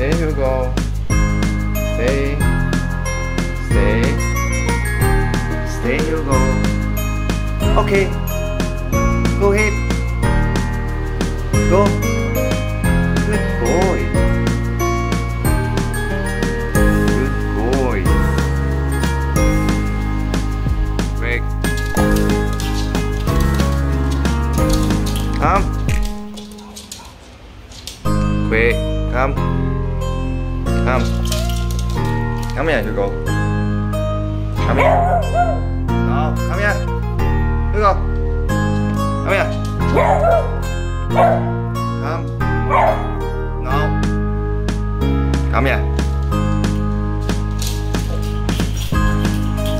Hugo. Stay. Stay. Stay, Hugo. Okay. Go ahead. Go. Good boy. Good boy. Quick. Come. Quick. Come. Come. Come here, Hugo. Come here. No, come here. Hugo. Come here. Come. No. Come here.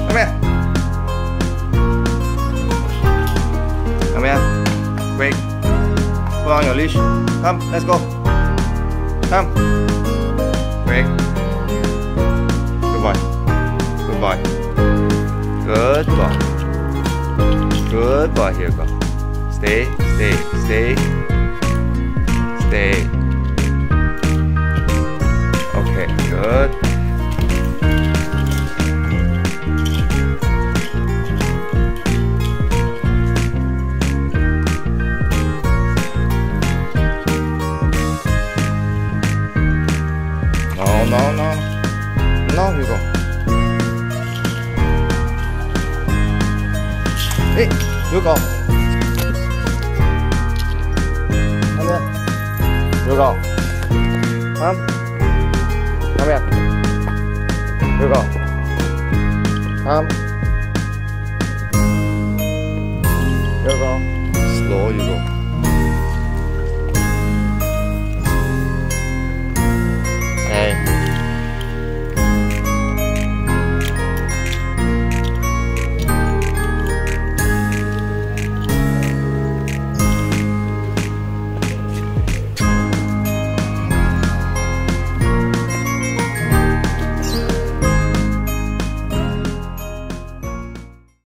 Come here. Come here. Quick. Put on your leash. Come, let's go. Come. Good boy. Good boy. Good boy. Good boy. Here you go. Stay, stay, stay. Stay. Okay, good. Hey, Hugo. Come here. Hugo. Come. Come here. Hugo. Come. Hugo. Slow, Hugo.